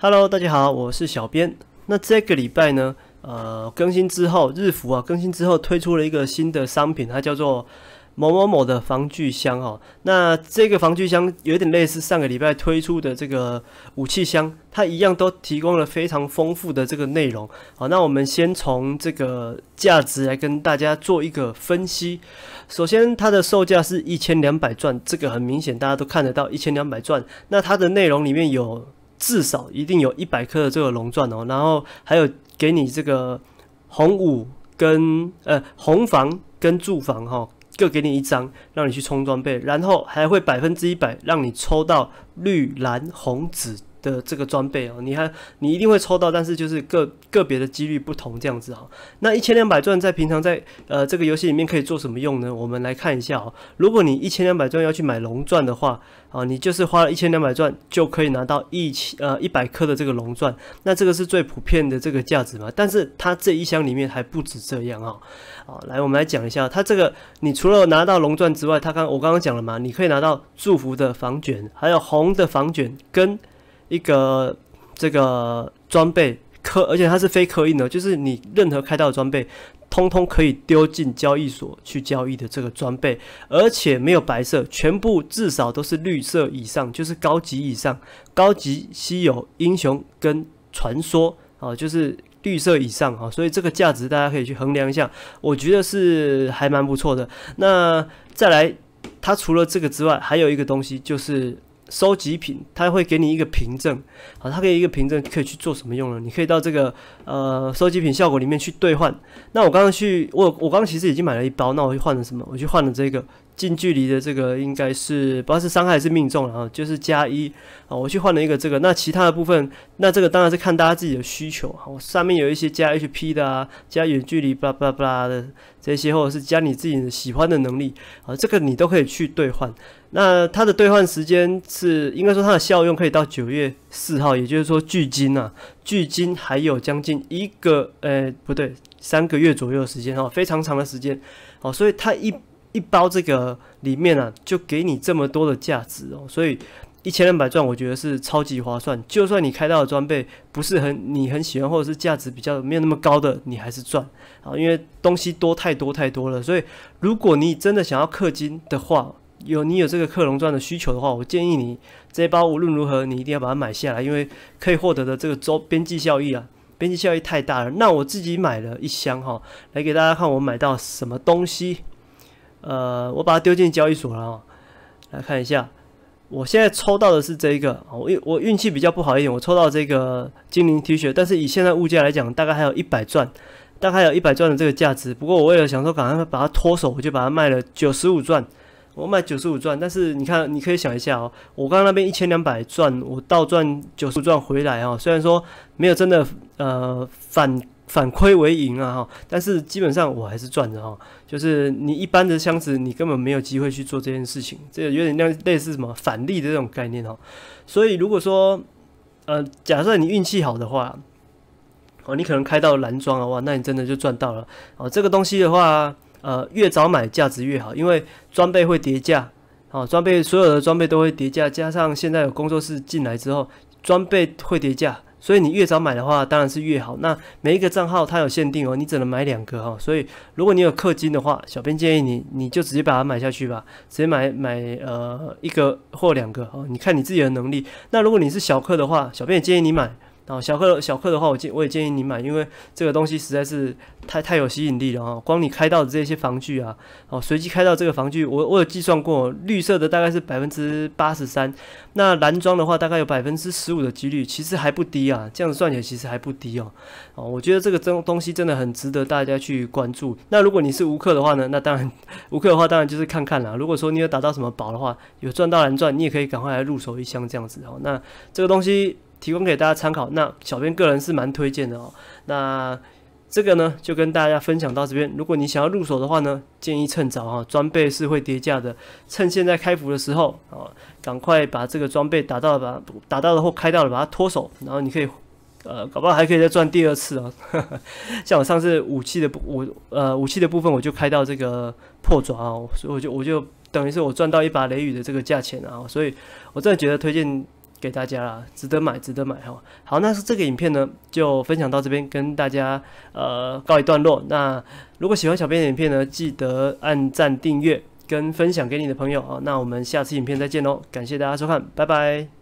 Hello，大家好，我是小编。那这个礼拜呢，呃，更新之后，日服啊，更新之后推出了一个新的商品，它叫做某某某的防具箱哦。那这个防具箱有点类似上个礼拜推出的这个武器箱，它一样都提供了非常丰富的这个内容。好，那我们先从这个价值来跟大家做一个分析。首先，它的售价是一千两百钻，这个很明显大家都看得到，一千两百钻。那它的内容里面有。至少一定有一百颗的这个龙钻哦，然后还有给你这个红五跟呃红房跟住房哈，各给你一张，让你去充装备，然后还会百分之一百让你抽到绿蓝红紫。的这个装备哦，你还你一定会抽到，但是就是个个别的几率不同这样子哈。那一千两百钻在平常在呃这个游戏里面可以做什么用呢？我们来看一下哦。如果你一千两百钻要去买龙钻的话啊，你就是花了一千两百钻就可以拿到一千呃一百颗的这个龙钻，那这个是最普遍的这个价值嘛。但是它这一箱里面还不止这样啊。好，来我们来讲一下，它这个你除了拿到龙钻之外，它刚我刚刚讲了嘛，你可以拿到祝福的防卷，还有红的防卷跟。一个这个装备刻，而且它是非刻印的，就是你任何开到的装备，通通可以丢进交易所去交易的这个装备，而且没有白色，全部至少都是绿色以上，就是高级以上，高级稀有英雄跟传说啊，就是绿色以上啊，所以这个价值大家可以去衡量一下，我觉得是还蛮不错的。那再来，它除了这个之外，还有一个东西就是。收集品，它会给你一个凭证，好，它给一个凭证可以去做什么用呢？你可以到这个呃收集品效果里面去兑换。那我刚刚去，我我刚刚其实已经买了一包，那我去换了什么？我去换了这个。近距离的这个应该是不知道是伤害还是命中了啊，就是加一啊，我去换了一个这个，那其他的部分，那这个当然是看大家自己的需求啊。我上面有一些加 HP 的啊，加远距离巴拉巴拉巴拉的这些，或者是加你自己喜欢的能力啊，这个你都可以去兑换。那它的兑换时间是应该说它的效用可以到九月四号，也就是说距今啊，距今还有将近一个呃不对三个月左右的时间哈，非常长的时间哦，所以它一。一包这个里面啊，就给你这么多的价值哦，所以一千两百钻，我觉得是超级划算。就算你开到的装备不是很你很喜欢，或者是价值比较没有那么高的，你还是赚啊，因为东西多太多太多了。所以如果你真的想要氪金的话，有你有这个克隆钻的需求的话，我建议你这一包无论如何你一定要把它买下来，因为可以获得的这个周边际效益啊，边际效益太大了。那我自己买了一箱哈，来给大家看我买到什么东西。呃，我把它丢进交易所了啊，来看一下，我现在抽到的是这个，我运我运气比较不好一点，我抽到这个精灵 T 恤，但是以现在物价来讲，大概还有一百钻，大概有一百钻的这个价值。不过我为了想说赶快把它脱手，我就把它卖了九十五钻，我卖九十五钻。但是你看，你可以想一下哦，我刚刚那边一千两百钻，我倒赚九十五钻回来啊，虽然说没有真的呃反。反亏为盈啊哈，但是基本上我还是赚的哈。就是你一般的箱子，你根本没有机会去做这件事情，这个有点像类似什么返利的这种概念哈。所以如果说，呃，假设你运气好的话，哦，你可能开到蓝装的话，那你真的就赚到了哦。这个东西的话，呃，越早买价值越好，因为装备会叠价，哦，装备所有的装备都会叠价，加上现在有工作室进来之后，装备会叠价。所以你越早买的话，当然是越好。那每一个账号它有限定哦，你只能买两个哈。所以如果你有氪金的话，小编建议你，你就直接把它买下去吧，直接买买呃一个或两个哦，你看你自己的能力。那如果你是小氪的话，小编建议你买。哦，小克小克的话，我建我也建议你买，因为这个东西实在是太太有吸引力了啊！光你开到的这些防具啊，哦，随机开到这个防具，我我有计算过，绿色的大概是百分之八十三，那蓝装的话大概有百分之十五的几率，其实还不低啊！这样子算起来其实还不低哦。哦，我觉得这个真东西真的很值得大家去关注。那如果你是无氪的话呢？那当然 无氪的话当然就是看看啦。如果说你有打到什么宝的话，有赚到蓝钻，你也可以赶快来入手一箱这样子哦。那这个东西。提供给大家参考，那小编个人是蛮推荐的哦。那这个呢，就跟大家分享到这边。如果你想要入手的话呢，建议趁早哈，装备是会跌价的，趁现在开服的时候啊，赶快把这个装备打到了，把打到了或开到了，把它脱手，然后你可以呃，搞不好还可以再赚第二次啊。像我上次武器的部，我呃武器的部分我就开到这个破爪啊，所以我就我就等于是我赚到一把雷雨的这个价钱啊，所以我真的觉得推荐。给大家啦，值得买，值得买哈。好，那是这个影片呢就分享到这边，跟大家呃告一段落。那如果喜欢小编的影片呢，记得按赞、订阅跟分享给你的朋友啊。那我们下次影片再见喽，感谢大家收看，拜拜。